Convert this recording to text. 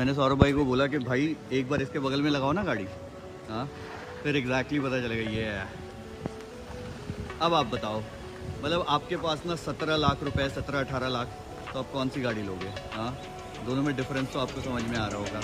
मैंने सौरभ भाई को बोला कि भाई, एक बार इसके बगल में लगाओ ना गाड़ी। हाँ फिर एग्जैक्टली पता चलेगा, ये है। अब आप बताओ मतलब आपके पास ना सत्रह लाख रुपए, सत्रह अठारह लाख तो आप कौन सी गाड़ी लोगे? हाँ दोनों में डिफरेंस तो आपको समझ में आ रहा होगा।